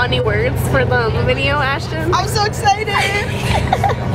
Funny words for the video, Ashton? I'm so excited.